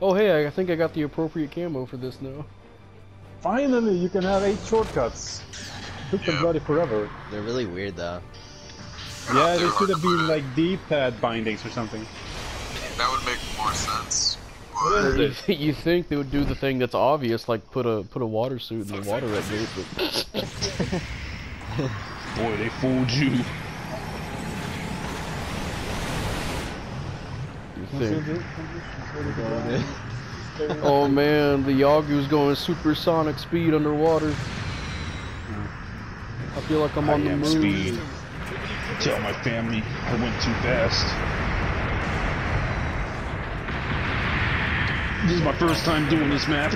Oh hey, I think I got the appropriate camo for this now. Finally, you can have eight shortcuts. Took them bloody forever. They're really weird though. Yeah, they're should have been like D-pad bindings or something. That would make more sense. What You, you think they would do the thing that's obvious, like put a put a water suit in the water at gate, but Boy, they fooled you. You. Oh man, the Juaggu's going supersonic speed underwater. I feel like I'm I on the moon. speed. Tell my family I went too fast. This is my first time doing this map.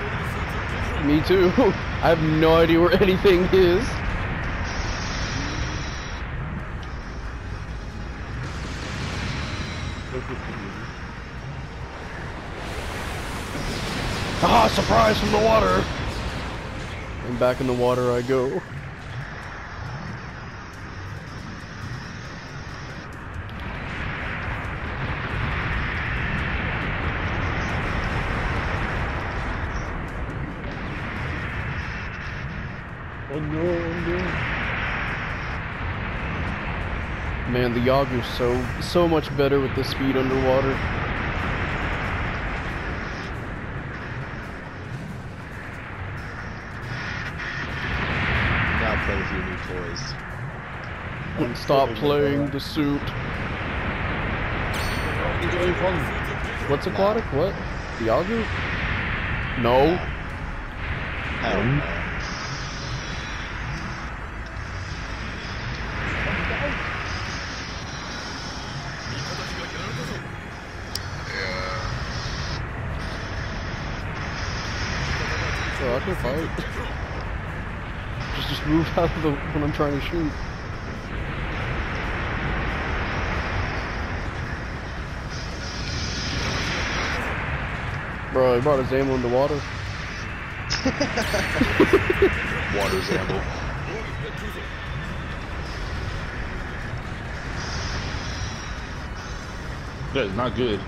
Me too. I have no idea where anything is. Surprise from the water! And back in the water I go. Oh no, oh no. Man, the Juaggu's so so much better with the speed underwater. Wouldn't stop playing the suit. What's aquatic? What? The Juaggu? No. Um. Yeah, Oh, I can fight. Just, just move out of the when I'm trying to shoot. Bro, he brought his ammo in the water. Water Zambo. That is not good.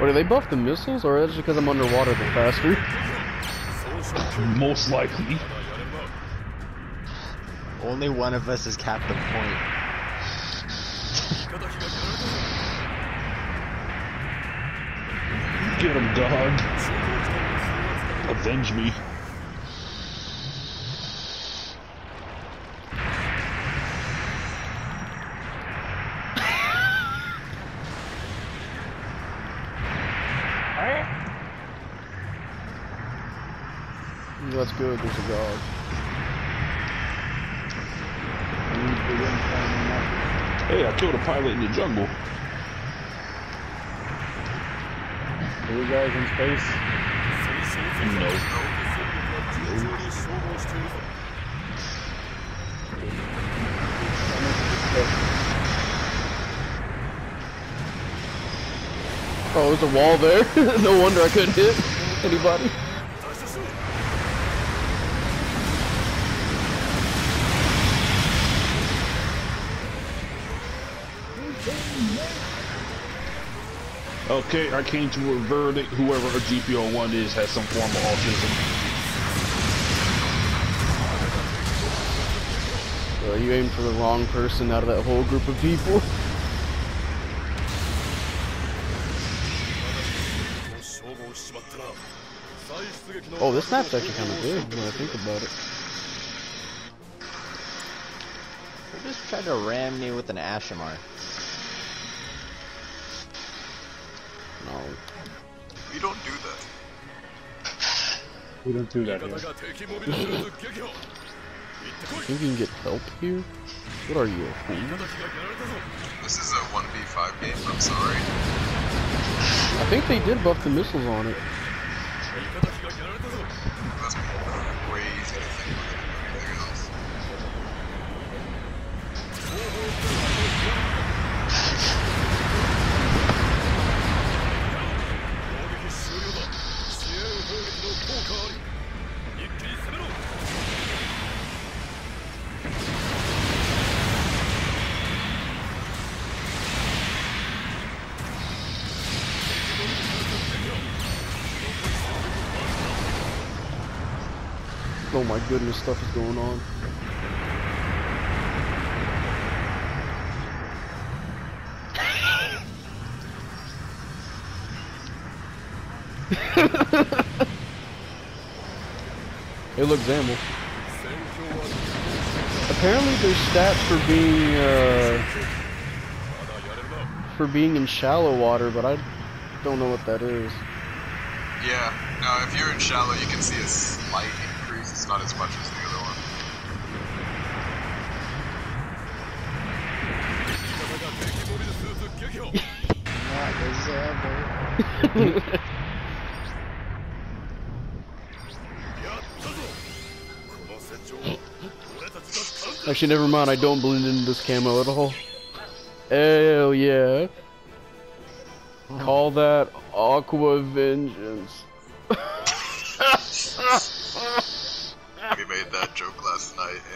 Or do they buff the missiles, or is it because I'm underwater the faster? Most likely. Only one of us is Captain Point. Get him, dog. Avenge me. That's good, there's a dog. Hey, I killed a pilot in the jungle. You guys in space? No. Oh, there's a wall there. no wonder I couldn't hit anybody. Okay, I came to a verdict. Whoever a GP01 is has some form of autism. Well, you aimed for the wrong person out of that whole group of people. Oh, this map's actually kind of good when I think about it. Who just tried to ram me with an Asshimar? No. we don't do that. We don't do that here. I think you can get help here? What are you, a fool? This is a 1v5 game, I'm sorry. I think they did buff the missiles on it. Oh my goodness, stuff is going on. hey, look, Zamble. Apparently, there's stats for being uh, for being in shallow water, but I don't know what that is. Yeah, no, if you're in shallow, you can see a slight. It's not as much as the other one. Actually, never mind. I don't blend into this camo at all. Hell yeah. Call that Aqua Vengeance. That joke last night, and